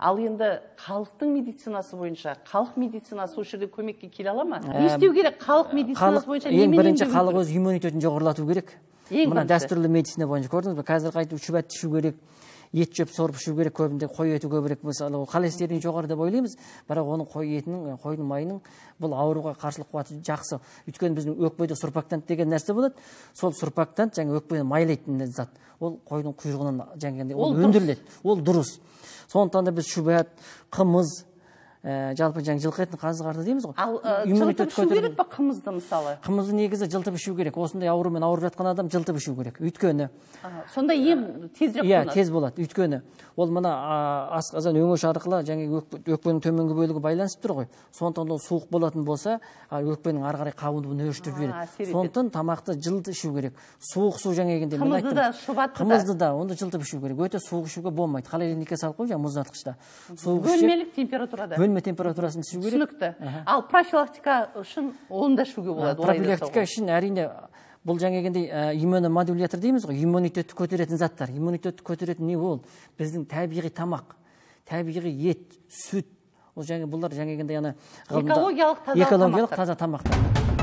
ал енді халықтың медицинасы бойынша халық медицинасы осы жерде көмекке келе ала ма? Не істеу керек? Халық медицинасы бойынша ең бірінші халық өз иммунитетін жоғарылату керек. Мына дәстүрлі медицина бойынша көрдіңіз бе? Қазір қайтып шүбәтті ішу керек. Ет жеп сорып ішу керек көбінде қой еті көбірек мысалы ол холестерин жоғары деп ойлаймыз. Бірақ оның қой етінің қойдың майының бұл ауруға қарсылық қуаты жақсы. Өйткені біздің өкпеде сурпактант деген нәрсе болады. Сол сурпактант жаңа өкпені майлайтын зат. Ол қойдың құйрығынан жаңағындай Ол өндіріледі. Ол дұрыс. Сондықтан да біз шүбәт қымыз жалпы жаңа жылқы етін қазы қарта дейміз ғой. Ал Иммунитет жылытып ішу керек па қымызды мысалы? Қымызды негізі жылтып ішу керек. Осындай аурумен ауырып жатқан адам жылтып ішу керек. Өйткені сонда ем тезірек иә тез болады. Өйткені ол мына асқазан өңеш арқылы жаңағы өкпе- өкпенің төменгі бөлігі байланысып тұр ғой. Сондықтан ол суық болатын болса өкпенің ары қарай қабынуын өршітіп жібереді сондықтан тамақты жылты ішу керек. Суық су жаңағындай мен Қымызды да, шұбатты қымызды да оны жылтып ішу керек. Өте суық ішуге болмайды. Холодильникке салып қойып жаңағы мұздатқышта суық бөлмелік температурада. Бөлме температурасын ішу керек. Түсінікті. Ал профилактика үшін оны да ішуге болады профилактика үшін әрине бұл ә, иммуномодулятор дейміз ғой. Иммунитетті көтеретін заттар. Иммунитетті көтеретін не ол? Біздің табиғи тамақ табиғи ет сүт. Ол жаңа бұлар жаңағындай ана Экологиялық таза экологиялық таза тамақтар.